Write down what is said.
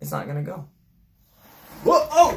it's not gonna go. Whoa! Oh!